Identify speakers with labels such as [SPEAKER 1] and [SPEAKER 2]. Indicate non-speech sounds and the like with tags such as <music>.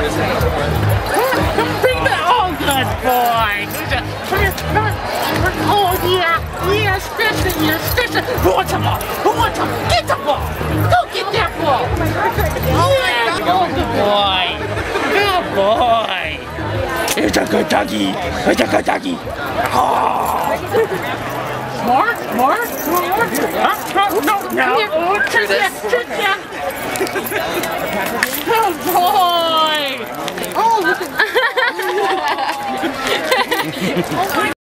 [SPEAKER 1] Bring that. Oh, good boy. Oh, yeah. Yes, that's it. Yes, that's it. Who wants a ball? Who wants a Get the ball. Go get that ball. Yeah, good boy. Good boy. It's a good doggy. It's a good doggy. Oh. More? More? More? Huh? No, no, no. Oh, Trisha, Trisha. Good boy. <laughs> oh my